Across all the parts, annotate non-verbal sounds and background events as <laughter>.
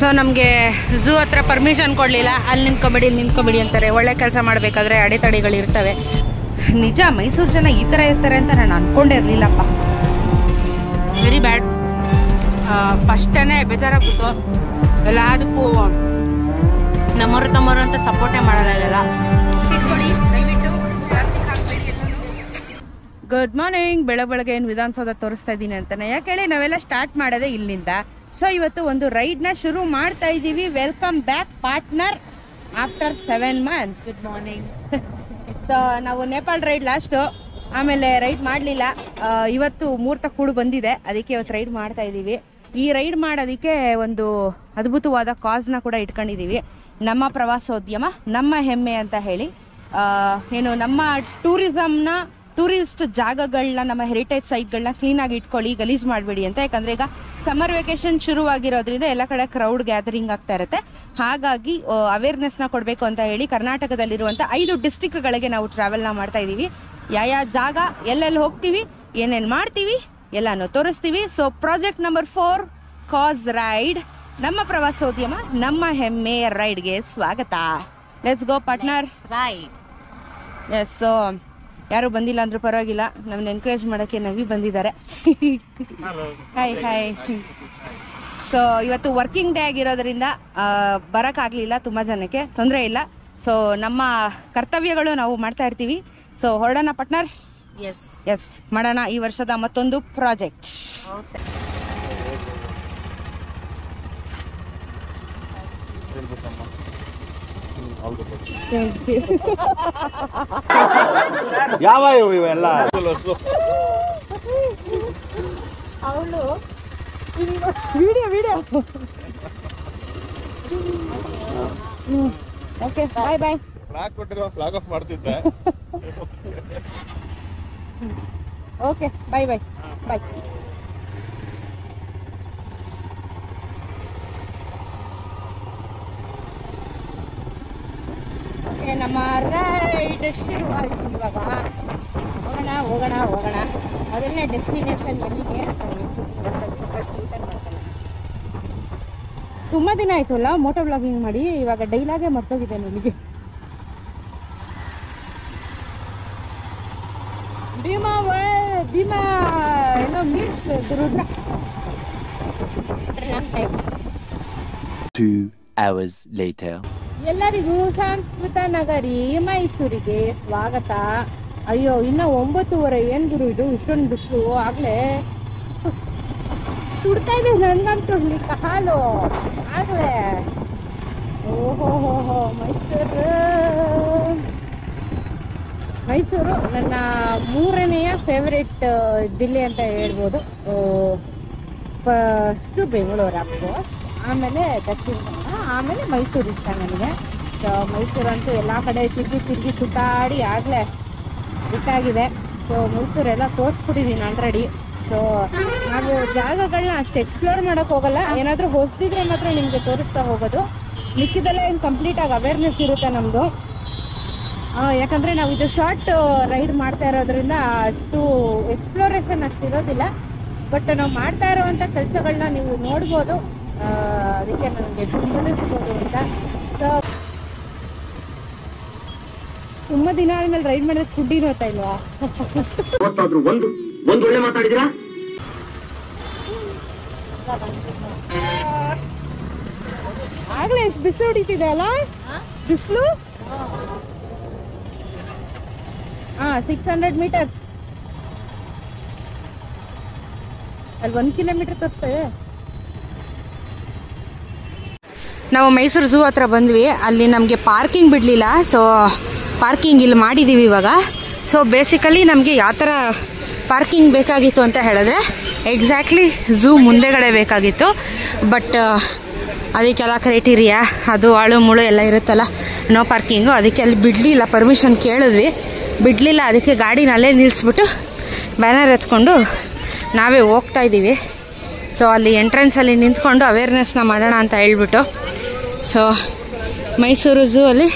So ನಮಗೆ zoo ಹತ್ರ permission ಕೊಡಲಿಲ್ಲ. ಅಲ್ಲಿ ನಿಂತ್ಕೊಬೇಡಿ ಇಲ್ಲಿ ನಿಂತ್ಕೊಬೇಡಿ ಅಂತಾರೆ. ಒಳ್ಳೆ ಕೆಲಸ ಮಾಡಬೇಕಾದ್ರೆ ಅಡೆತಡೆಗಳು ಇರ್ತವೆ. ನಿಜ ಮೈಸೂರು ಜನ ಈ ಥರ ಇರ್ತಾರೆ ಅಂತ ನಾನು ಅಂದ್ಕೊಂಡಿರಲಿಲ್ಲಪ್ಪ ಇರಲಿಲ್ಲಪ್ಪ. ವೆರಿ ಬ್ಯಾಡ್ ಫಸ್ಟೇ ಎಲ್ಲ ಎಲ್ಲದಕ್ಕೂ ನಮ್ಮವರು ತಮ್ಮವರು ಅಂತ ಸಪೋರ್ಟೇ ಮಾಡಲ್ಲ ಇಲ್ಲೆಲ್ಲ ಗುಡ್ ಮಾರ್ನಿಂಗ್ ಬೆಳಗ್ಗೆ ಬೆಳಗ್ಗೆ ಏನು ವಿಧಾನಸೌಧ ತೋರಿಸ್ತಾ ಇದ್ದೀನಿ ಅಂತಾನೆ. ಯಾಕೆ ಹೇಳಿ ನಾವೆಲ್ಲ ಸ್ಟಾರ್ಟ್ ಮಾಡೋದೇ ಇಲ್ಲಿಂದ. ಸೊ ಇವತ್ತು ಒಂದು ರೈಡ್ನ ಶುರು ಮಾಡ್ತಾ ಇದ್ದೀವಿ. Welcome back partner after seven months good morning so ನಾವು ನೇಪಾಳ ರೈಡ್ ಲಾಸ್ಟು ಆಮೇಲೆ ರೈಡ್ ಮಾಡಲಿಲ್ಲ. ಇವತ್ತು ಮೂರ್ತ ಕೂಡು ಬಂದಿದೆ. ಅದಕ್ಕೆ ಇವತ್ತು ರೈಡ್ ಮಾಡ್ತಾ ಇದ್ದೀವಿ. ಈ ರೈಡ್ ಮಾಡೋದಕ್ಕೆ ಒಂದು ಅದ್ಭುತವಾದ ಕಾಸ್ನ ಕೂಡ ಇಟ್ಕೊಂಡಿದ್ದೀವಿ. ನಮ್ಮ ಪ್ರವಾಸೋದ್ಯಮ ನಮ್ಮ ಹೆಮ್ಮೆ ಅಂತ ಹೇಳಿ. ಏನು ನಮ್ಮ ಟೂರಿಸಮ್ನ ಟೂರಿಸ್ಟ್ ಜಾಗಗಳನ್ನ ನಮ್ಮ ಹೆರಿಟೇಜ್ ಸೈಟ್ಗಳನ್ನ ಕ್ಲೀನಾಗಿ ಇಟ್ಕೊಳ್ಳಿ ಗಲೀಜ್ ಮಾಡಬೇಡಿ ಅಂತ. ಯಾಕಂದ್ರೆ ಈಗ ಸಮ್ಮರ್ ವೆಕೇಶನ್ ಶುರುವಾಗಿರೋದ್ರಿಂದ ಎಲ್ಲ ಕಡೆ ಕ್ರೌಡ್ ಗ್ಯಾದರಿಂಗ್ ಆಗ್ತಾ ಇರುತ್ತೆ. ಹಾಗಾಗಿ ಅವೇರ್ನೆಸ್ನ ಕೊಡಬೇಕು ಅಂತ ಹೇಳಿ ಕರ್ನಾಟಕದಲ್ಲಿರುವಂಥ ಐದು ಡಿಸ್ಟಿಕ್ಗಳಿಗೆ ನಾವು ಟ್ರಾವೆಲ್ನ ಮಾಡ್ತಾ ಇದ್ದೀವಿ. ಯಾವ ಜಾಗ ಎಲ್ಲೆಲ್ಲಿ ಹೋಗ್ತೀವಿ ಏನೇನು ಮಾಡ್ತೀವಿ ಎಲ್ಲನೂ ತೋರಿಸ್ತೀವಿ. So project number four cause ride ನಮ್ಮ ಪ್ರವಾಸೋದ್ಯಮ ನಮ್ಮ ಹೆಮ್ಮೆ ರೈಡ್ಗೆ ಸ್ವಾಗತ. Let's go partner ride yes so ಯಾರು ಬಂದಿಲ್ಲ ಅಂದ್ರೂ ಪರವಾಗಿಲ್ಲ. ನಮ್ಮನ್ನ ಎನ್ಕರೇಜ್ ಮಾಡೋಕ್ಕೆ ನವಿ ಬಂದಿದ್ದಾರೆ. ಹಾಯ್ ಹಾಯ್ ಸೊ ಇವತ್ತು ವರ್ಕಿಂಗ್ ಡೇ ಆಗಿರೋದ್ರಿಂದ ಬರಕ್ ಬರೋಕ್ಕಾಗ್ಲಿಲ್ಲ ತುಂಬ ಜನಕ್ಕೆ. ತೊಂದರೆ ಇಲ್ಲ. ಸೊ ನಮ್ಮ ಕರ್ತವ್ಯಗಳು ನಾವು ಮಾಡ್ತಾ ಇರ್ತೀವಿ. ಸೊ ಹೊರಡೋಣ ಪಟ್ನರ್ ಎಸ್ ಎಸ್ ಮಾಡೋಣ ಈ ವರ್ಷದ ಮತ್ತೊಂದು ಪ್ರಾಜೆಕ್ಟ್ <laughs> ಯಾವ ಇವು ಇವೆಲ್ಲ? ಅವಳು video video. Okay bye bye flag ಕೊಟ್ಟಿರೋ ಫ್ಲಾಗ್ ಆಫ್ ಮಾಡ್ತಿದ್ದೆ. ಓಕೆ ಬಾಯ್ ಬಾಯ್ ಬಾಯ್ ನಮ್ಮ ರೈಡ್ ಶುರು ಆಯ್ತು ಇವಾಗ. ಹೋಗೋಣ ಹೋಗೋಣ ಹೋಗೋಣ. ಮೊದಲನೇ ಡೆಸ್ಟಿನೇಷನ್ ಎಲ್ಲಿಗೆ ಫಸ್ಟ್ ರಿಟರ್ನ್ ಮಾಡ್ತಾನೆ ತುಂಬ ದಿನ ಆಯ್ತಲ್ಲ ಮೋಟೋ ಬ್ಲಾಗಿಂಗ್ ಮಾಡಿ, ಇವಾಗ ಡೈಲಾಗೆ ಮರ್ತೋಗಿದೆ ನನಗೆ ಭೀಮಾ ವ- ಭೀಮಾ, ಏನೋ meets Rudra. Time Two hours later. ಎಲ್ಲರಿಗೂ ಸಂಸ್ಕೃತ ನಗರಿ ಮೈಸೂರಿಗೆ ಸ್ವಾಗತ. ಅಯ್ಯೋ, ಇನ್ನ ಒಂಬತ್ತುವರೆ, ಏನ್ ಗುರು ಇದು? ಇಷ್ಟೊಂದು ಬಿಸಿಲು, ಆಗ್ಲೇ. ಸುಡ್ತಾ ಇದೆ ನನ್ಗಂತೂ ಹಾಲು ಆಗ್ಲೇ. ಓಹೋ ಹೋ ಹೋ ಮೈಸೂರು. ಮೈಸೂರು ನನ್ನ ಮೂರನೆಯ ಫೇವ್ರೆಟ್ ಜಿಲ್ಲೆ ಅಂತ ಹೇಳ್ಬೋದು. ಫಸ್ಟು ಬೆಂಗಳೂರು ಅಫ್ಕೋರ್ಸ್ ಆಮೇಲೆ ದಕ್ಷಿಣ ಕನ್ನಡ. ಆಮೇಲೆ ಮೈಸೂರು ಇಷ್ಟ ನನಗೆ. ಸೊ ಮೈಸೂರು ಅಂತೂ ಎಲ್ಲ ಕಡೆ ತಿರುಗಿ ತಿರುಗಿ ಸುತ್ತಾಡಿ ಆಗಲೇ ಇಟ್ಟಾಗಿದೆ ಸೊ ಮೈಸೂರೆಲ್ಲ ತೋರಿಸ್ಬಿಟ್ಟಿದ್ದೀನಿ ಆಲ್ರೆಡಿ ಸೊ ನಾವು ಜಾಗಗಳನ್ನ ಅಷ್ಟು ಎಕ್ಸ್ಪ್ಲೋರ್ ಮಾಡೋಕೆ ಹೋಗಲ್ಲ. ಏನಾದರೂ ಹೊಸದಿದ್ರೆ ಮಾತ್ರ ನಿಮಗೆ ತೋರಿಸ್ತಾ ಹೋಗೋದು. ಮಿಕ್ಕಿದೆಲ್ಲ ಏನು ಕಂಪ್ಲೀಟಾಗಿ ಅವೇರ್ನೆಸ್ ಇರುತ್ತೆ ನಮ್ಮದು ಯಾಕಂದರೆ ನಾವು ಇದು ಶಾರ್ಟ್ ರೈಡ್ ಮಾಡ್ತಾ ಇರೋದ್ರಿಂದ ಅಷ್ಟು ಎಕ್ಸ್ಪ್ಲೋರೇಷನ್ ಅಷ್ಟು ಇರೋದಿಲ್ಲ ಬಟ್ ನಾವು ಮಾಡ್ತಾ ಇರೋವಂಥ ಕೆಲಸಗಳನ್ನ ನೀವು ನೋಡ್ಬೋದು. ಅದಕ್ಕೆ ನನಗೆ ಬೆಂಬಲಿಸ್ಬೋದು ಅಂತ ಸೊ ತುಂಬ ದಿನ ಆದ್ಮೇಲೆ ರೈಡ್ ಮಾಡಿದ್ರೆ ಫುಡ್ ಇರುತ್ತಾ ಇಲ್ವಾ? ಒಂದು ಒಂದು ಒಳ್ಳೆ ಮಾತಾಡಿದಿರಾ ಆಗ್ಲೇ ಎಷ್ಟು ಬಿಸಿಲು ಹೊಡಿತಿದೆ ಅಲ್ಲ? ಬಿಸಿಲು? ಹಾ ಸಿಕ್ಸ್ ಹಂಡ್ರೆಡ್ ಮೀಟರ್ಸ್ ಅಲ್ಲಿ ಒಂದು ಕಿಲೋಮೀಟರ್ ತೋರಿಸ್ತೇವೆ. ನಾವು ಮೈಸೂರು ಝೂ ಹತ್ರ ಬಂದ್ವಿ. ಅಲ್ಲಿ ನಮಗೆ ಪಾರ್ಕಿಂಗ್ ಬಿಡಲಿಲ್ಲ. ಸೊ ಪಾರ್ಕಿಂಗ್ ಇಲ್ಲಿ ಮಾಡಿದ್ದೀವಿ ಇವಾಗ. ಸೊ ಬೇಸಿಕಲಿ ನಮಗೆ ಯಾವ ಥರ ಪಾರ್ಕಿಂಗ್ ಬೇಕಾಗಿತ್ತು ಅಂತ ಹೇಳಿದ್ರೆ ಎಕ್ಸಾಕ್ಟ್ಲಿ ಝೂ ಮುಂದೆಗಡೆ ಬೇಕಾಗಿತ್ತು. ಬಟ್ ಅದಕ್ಕೆಲ್ಲ ಕ್ರೈಟೀರಿಯಾ ಅದು ಆಳು ಮುಳು ಎಲ್ಲ ಇರುತ್ತಲ್ಲ ನೋ ಪಾರ್ಕಿಂಗು ಅದಕ್ಕೆ ಅಲ್ಲಿ ಬಿಡಲಿಲ್ಲ ಪರ್ಮಿಷನ್ ಕೇಳಿದ್ವಿ. ಬಿಡಲಿಲ್ಲ, ಅದಕ್ಕೆ ಗಾಡಿನಲ್ಲೇ ನಿಲ್ಲಿಸ್ಬಿಟ್ಟು ಬ್ಯಾನರ್ ಎತ್ಕೊಂಡು ನಾವೇ ಹೋಗ್ತಾ ಇದ್ದೀವಿ. ಸೊ ಅಲ್ಲಿ ಎಂಟ್ರೆನ್ಸಲ್ಲಿ ನಿಂತ್ಕೊಂಡು ಅವೇರ್ನೆಸ್ನ ಮಾಡೋಣ ಅಂತ ಹೇಳ್ಬಿಟ್ಟು. ಸೊ ಮೈಸೂರು ಝೂ ಅಲ್ಲಿ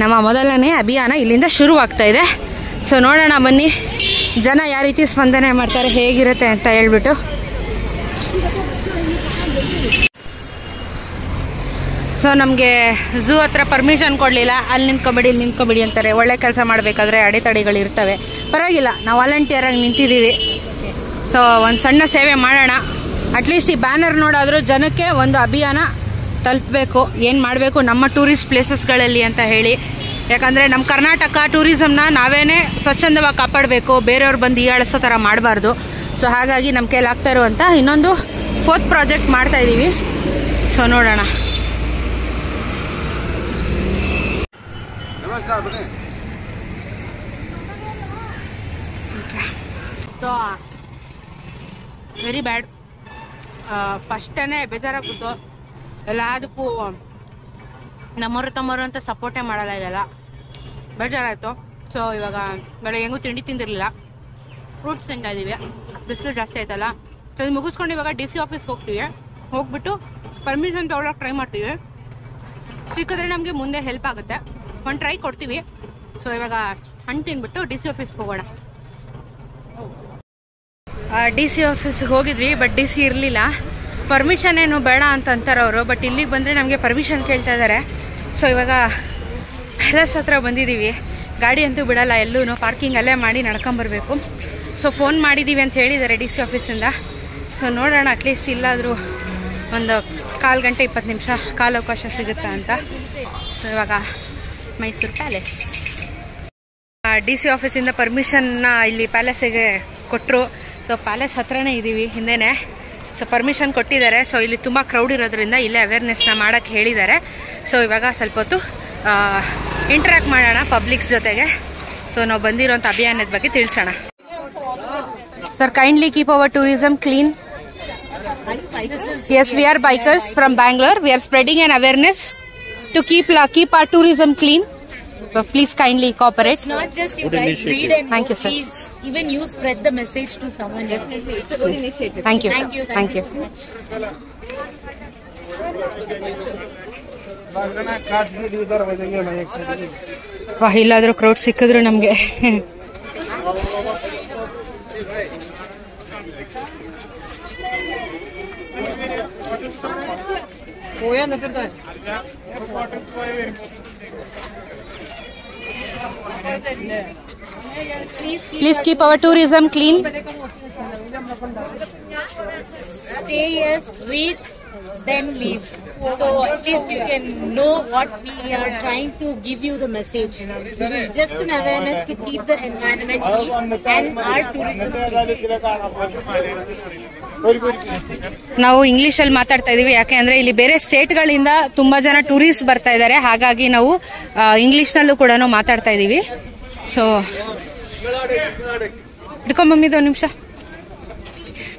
ನಮ್ಮ ಮೊದಲನೇ ಅಭಿಯಾನ ಇಲ್ಲಿಂದ ಶುರುವಾಗ್ತಾ ಇದೆ. ಸೊ ನೋಡೋಣ ಬನ್ನಿ. ಜನ ಯಾವ ರೀತಿ ಸ್ಪಂದನೆ ಮಾಡ್ತಾರೆ, ಹೇಗಿರುತ್ತೆ ಅಂತ ಹೇಳ್ಬಿಟ್ಟು. ಸೊ ನಮಗೆ ಝೂ ಹತ್ರ ಪರ್ಮಿಷನ್ ಕೊಡಲಿಲ್ಲ. ಅಲ್ಲಿ ನಿಂತ್ಕೊಬೇಡಿ, ಇಲ್ಲಿ ನಿಂತ್ಕೊಬೇಡಿ ಅಂತಾರೆ. ಒಳ್ಳೆ ಕೆಲಸ ಮಾಡಬೇಕಾದ್ರೆ ಅಡೆತಡೆಗಳು ಇರ್ತವೆ. ಪರವಾಗಿಲ್ಲ, ನಾವು ವಾಲಂಟಿಯರಾಗಿ ನಿಂತಿದ್ದೀವಿ. ಸೊ ಒಂದು ಸಣ್ಣ ಸೇವೆ ಮಾಡೋಣ. ಅಟ್ಲೀಸ್ಟ್ ಈ ಬ್ಯಾನರ್ ನೋಡಾದರೂ ಜನಕ್ಕೆ ಒಂದು ಅಭಿಯಾನ ತಲುಪಬೇಕು, ಏನು ಮಾಡಬೇಕು ನಮ್ಮ ಟೂರಿಸ್ಟ್ ಪ್ಲೇಸಸ್ಗಳಲ್ಲಿ ಅಂತ ಹೇಳಿ. ಯಾಕಂದರೆ ನಮ್ಮ ಕರ್ನಾಟಕ ಟೂರಿಸಮ್ನ ನಾವೇನೇ ಸ್ವಚ್ಛಂದವಾಗಿ ಕಾಪಾಡಬೇಕು, ಬೇರೆಯವ್ರು ಬಂದು ಹೀಯಾಳಿಸೋ ಥರ ಮಾಡಬಾರ್ದು. ಸೊ ಹಾಗಾಗಿ ನಮ್ಮ ಕೈಲಿ ಆಗ್ತಾ ಇರುವಂಥ ಇನ್ನೊಂದು ಫೋರ್ತ್ ಪ್ರಾಜೆಕ್ಟ್ ಮಾಡ್ತಾ ಇದ್ದೀವಿ ಸೊ ನೋಡೋಣ. ವೆರಿ ಬ್ಯಾಡ್ ಫಸ್ಟೇ ಬೇಜಾರಾಗ್ಬಿಟ್ಟು ಎಲ್ಲದಕ್ಕೂ ನಮ್ಮವರು ತಮ್ಮವರು ಅಂತ ಸಪೋರ್ಟೇ ಮಾಡಲ್ಲ ಇದೆಲ್ಲ. ಬೇಜಾರಾಯಿತು. ಸೊ ಇವಾಗ ಬೆಳಗ್ಗೆ ಹೆಂಗೂ ತಿಂಡಿ ತಿಂದಿರಲಿಲ್ಲ. ಫ್ರೂಟ್ಸ್ ತಿಂತಾ ಇದ್ದೀವಿ ಬಿಸಿಲು ಜಾಸ್ತಿ ಆಯ್ತಲ್ಲ. ಸೊ ಇದು ಮುಗಿಸ್ಕೊಂಡು ಇವಾಗ ಡಿ ಸಿ ಆಫೀಸ್ಗೆ ಹೋಗ್ತೀವಿ. ಹೋಗ್ಬಿಟ್ಟು ಪರ್ಮಿಷನ್ ತೊಗೊಳಕ್ಕೆ ಟ್ರೈ ಮಾಡ್ತೀವಿ. ಸಿಕ್ಕಿದ್ರೆ ನಮಗೆ ಮುಂದೆ ಹೆಲ್ಪ್ ಆಗುತ್ತೆ. ಒಂದು ಟ್ರೈ ಕೊಡ್ತೀವಿ. ಸೊ ಇವಾಗ ಹಣ್ಣು ತಿನ್ಬಿಟ್ಟು ಡಿ ಸಿ ಆಫೀಸ್ಗೆ ಹೋಗೋಣ. ಡಿ ಸಿ ಆಫೀಸ್ಗೆ ಹೋಗಿದ್ವಿ ಬಟ್ ಡಿ ಸಿ ಇರಲಿಲ್ಲ. ಪರ್ಮಿಷನ್ ಏನು ಬೇಡ ಅಂತ ಅಂತಾರೆ ಅವರು ಬಟ್ ಇಲ್ಲಿಗೆ ಬಂದರೆ ನಮಗೆ ಪರ್ಮಿಷನ್ ಕೇಳ್ತಾ ಇದ್ದಾರೆ ಸೊ ಇವಾಗ ಪ್ಯಾಲೇಸ್ ಹತ್ರ ಬಂದಿದ್ದೀವಿ ಗಾಡಿ ಅಂತೂ ಬಿಡಲ್ಲ ಎಲ್ಲೂ ಪಾರ್ಕಿಂಗ್ ಅಲ್ಲೇ ಮಾಡಿ ನಡ್ಕೊಂಬರ್ಬೇಕು ಸೊ ಫೋನ್ ಮಾಡಿದ್ದೀವಿ ಅಂತ ಹೇಳಿದ್ದಾರೆ ಡಿ ಸಿ ಆಫೀಸಿಂದ ಸೊ ನೋಡೋಣ ಅಟ್ಲೀಸ್ಟ್ ಇಲ್ಲಾದರೂ ಒಂದು ಕಾಲು ಗಂಟೆ ಇಪ್ಪತ್ತು ನಿಮಿಷ ಕಾಲಾವಕಾಶ ಸಿಗುತ್ತಾ ಅಂತ. ಸೊ ಇವಾಗ ಮೈಸೂರು ಪ್ಯಾಲೇಸ್ ಡಿ ಸಿ ಆಫೀಸಿಂದ ಪರ್ಮಿಷನ್ನ ಇಲ್ಲಿ ಪ್ಯಾಲೇಸಿಗೆ ಕೊಟ್ಟರು ಸೊ ಪ್ಯಾಲೇಸ್ ಹತ್ರನೇ ಇದ್ದೀವಿ ಹಿಂದೆನೇ. ಸೊ ಪರ್ಮಿಷನ್ ಕೊಟ್ಟಿದ್ದಾರೆ. ಸೊ ಇಲ್ಲಿ ತುಂಬ ಕ್ರೌಡ್ ಇರೋದ್ರಿಂದ ಇಲ್ಲೇ ಅವೇರ್ನೆಸ್ನ ಮಾಡೋಕ್ಕೆ ಹೇಳಿದ್ದಾರೆ. ಸೊ ಇವಾಗ ಸ್ವಲ್ಪ ಹೊತ್ತು ಇಂಟ್ರ್ಯಾಕ್ಟ್ ಮಾಡೋಣ ಪಬ್ಲಿಕ್ಸ್ ಜೊತೆಗೆ. ಸೊ ನಾವು ಬಂದಿರೋಂಥ ಅಭಿಯಾನದ ಬಗ್ಗೆ ತಿಳಿಸೋಣ. Sir kindly keep our tourism clean yes we are bikers from Bangalore we are spreading and awareness to keep keep our tourism clean please kindly cooperate thank you not just you guys read and Thank you, sir. please even you spread the message to someone definitely it's a good initiative Thank you. thank you Thank you. so much ವಾ ಇಲ್ಲಾದ್ರೂ crowd ಸಿಕ್ಕಿದ್ರು ನಮಗೆ please keep our tourism clean stay here read. Then leave so at least you can know what we are trying to give you the message this is just an awareness to keep the environment clean and our tourism ನಾವು ಇಂಗ್ಲಿಷಲ್ಲಿ ಮಾತಾಡ್ತಾ ಇದೀವಿ ಯಾಕೆ ಅಂದ್ರೆ ಇಲ್ಲಿ ಬೇರೆ ಸ್ಟೇಟ್ಗಳಿಂದ ತುಂಬಾ ಜನ ಟೂರಿಸ್ಟ್ ಬರ್ತಾ ಇದ್ದಾರೆ ಹಾಗಾಗಿ ನಾವು ಇಂಗ್ಲಿಷ್ನಲ್ಲೂ ಕೂಡ ಮಾತಾಡ್ತಾ ಇದೀವಿ ಸೊ ಇಟ್ಕೊಂಬಮ್ಮಿದು ಒಂದು ನಿಮಿಷ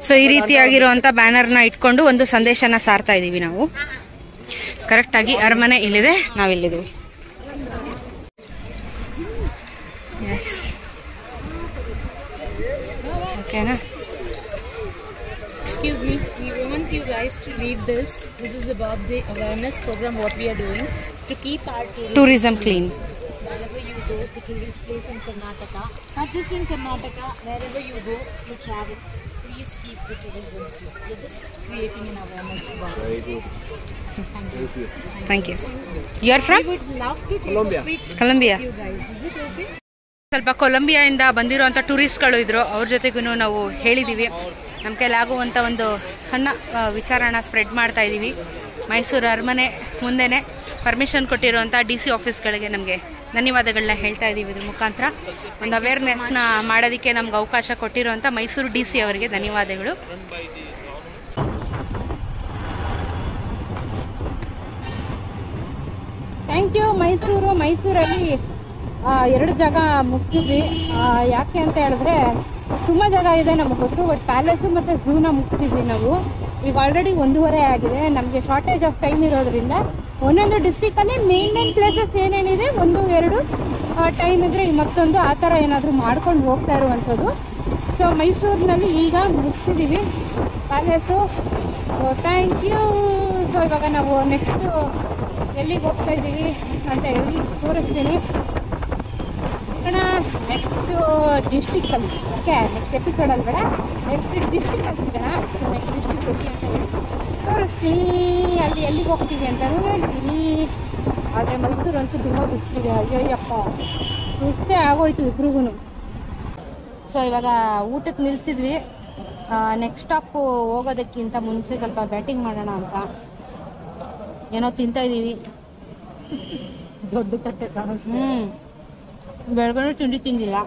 ಸೊ ಈ ರೀತಿಯಾಗಿರುವಂತ ಬ್ಯಾನರ್ನ ಇಟ್ಕೊಂಡು ಒಂದು ಸಂದೇಶನ ಸಾರ್ತಾ ಇದೀವಿ ನಾವು ಕರೆಕ್ಟ್ ಆಗಿ ಅರಮನೆ ಇಲ್ಲಿದೆ ನಾವಿಲ್ಲಿದ್ದೀವಿ ಎಸ್ ಓಕೆನಾ excuse me we want you guys to read this this is about the awareness program what we are doing to keep our tourism tourism clean wherever you go to tourist place in Karnataka, not just in Karnataka, wherever you go, you travel, please keep the tourism clean. You're just creating an awareness about it. Thank you you are from We would love to take a quick Colombia you guys. Is it okay? ಸ್ವಲ್ಪ ಕೊಲಂಬಿಯಾಯಿಂದ ಬಂದಿರುವಂಥ ಟೂರಿಸ್ಟ್ಗಳು ಇದ್ದರು ಅವ್ರ ಜೊತೆಗೂ ನಾವು ಹೇಳಿದ್ದೀವಿ ನಮ್ಮ ಕೈಲಾಗುವಂಥ ಒಂದು ಸಣ್ಣ ವಿಚಾರನ ಸ್ಪ್ರೆಡ್ ಮಾಡ್ತಾ ಇದ್ದೀವಿ ಮೈಸೂರು ಅರಮನೆ ಮುಂದೆನೇ ಪರ್ಮಿಷನ್ ಕೊಟ್ಟಿರುವಂಥ ಡಿ ಸಿ ಆಫೀಸ್ಗಳಿಗೆ ನಮಗೆ ಧನ್ಯವಾದಗಳನ್ನ ಹೇಳ್ತಾ ಇದ್ದೀವಿ ಇದ್ರ ಮುಖಾಂತರ. ಒಂದು ಅವೇರ್ನೆಸ್ನ ಮಾಡೋದಕ್ಕೆ ನಮ್ಗೆ ಅವಕಾಶ ಕೊಟ್ಟಿರುವಂಥ ಮೈಸೂರು ಡಿ ಸಿ ಅವರಿಗೆ ಧನ್ಯವಾದಗಳು. Thank you Mysuru. ಮೈಸೂರಲ್ಲಿ ಎರಡು ಜಾಗ ಮುಗಿಸಿದ್ವಿ. ಯಾಕೆ ಅಂತ ಹೇಳಿದ್ರೆ, ತುಂಬ ಜಾಗ ಇದೆ ನಮಗೆ ಗೊತ್ತು ಬಟ್ ಪ್ಯಾಲೇಸು ಮತ್ತು ಝೂನ ಮುಗಿಸಿದ್ವಿ ನಾವು. ಈಗ ಆಲ್ರೆಡಿ ಒಂದೂವರೆ ಆಗಿದೆ. ನಮಗೆ ಶಾರ್ಟೇಜ್ ಆಫ್ ಟೈಮ್ ಇರೋದ್ರಿಂದ ಒಂದೊಂದು ಡಿಸ್ಟಿಕಲ್ಲಿ ಮೇನ್ ಮೇನ್ ಪ್ಲೇಸಸ್ ಏನೇನಿದೆ, ಒಂದು, ಎರಡು ಟೈಮ್ ಇದ್ರೆ ಮತ್ತೊಂದು ಆ ಥರ ಏನಾದರೂ ಮಾಡ್ಕೊಂಡು ಹೋಗ್ತಾ ಇರುವಂಥದ್ದು. ಸೊ ಮೈಸೂರಿನಲ್ಲಿ ಈಗ ಮುಗಿಸಿದ್ದೀವಿ ಪ್ಯಾಲೇಸು ಥ್ಯಾಂಕ್ ಯು ಸೊ ಇವಾಗ ನಾವು ನೆಕ್ಸ್ಟು ಎಲ್ಲಿಗೆ ಹೋಗ್ತಾ ಇದ್ದೀವಿ ಅಂತ ಹೇಳಿ ತೋರಿಸ್ತೀನಿ. ಸಿಗೋಣ ನೆಕ್ಸ್ಟ್ ಡಿಸ್ಟಿಕ್ಕಲ್ಲಿ ಓಕೆ ನೆಕ್ಸ್ಟ್ ಎಪಿಸೋಡಲ್ಲಿ ಬೇಡ. ನೆಕ್ಸ್ಟ್ ಡಿಸ್ಟಿಕಲ್ಲಿ ಸಿಗೋಣ. ಸೊ ನೆಕ್ಸ್ಟ್ ಡಿಸ್ಟಿಕ್ ಎಲ್ಲಿ ಅಂತ ಹೇಳಿ. ತೋರಿಸ್ತೀನಿ. ಅಲ್ಲಿ ಎಲ್ಲಿಗೆ ಹೋಗ್ತೀವಿ ಅಂತಲೂ ಹೇಳ್ತೀನಿ ಆದರೆ ಮೈಸೂರು ಅಂತೂ ತುಂಬ ಬಿಸಿಲಿದೆ. ಅಯ್ಯಯ್ಯಪ್ಪ. ಸುಸ್ತೇ ಆಗೋಯ್ತು ಇಬ್ರಿಗೂ ಸೊ ಇವಾಗ ಊಟಕ್ಕೆ ನಿಲ್ಸಿದ್ವಿ. ನೆಕ್ಸ್ಟ್ ಸ್ಟಾಪ್ ಹೋಗೋದಕ್ಕಿಂತ ಮುಂಚೆ ಸ್ವಲ್ಪ ಬ್ಯಾಟಿಂಗ್ ಮಾಡೋಣ ಅಂತ. ಏನೋ ತಿಂತಾ ಇದ್ದೀವಿ ದೊಡ್ಡ ತಟ್ಟೆ ಹ್ಞೂ ಹ್ಮ್. ಬೆಳಗ್ಗೆ ತಿಂಡಿ ತಿಂದಿಲ್ಲ.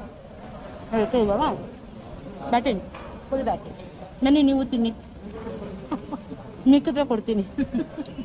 ಅದಕ್ಕೆ ಇವಾಗ ಬ್ಯಾಟಿಂಗ್ ಫುಲ್ ಬ್ಯಾಟಿಂಗ್ ಬನ್ನಿ ನೀವು ತಿನ್ನಿ. ಮಿಕ್ಕಿದ್ರೆ ಕೊಡ್ತೀನಿ. <laughs>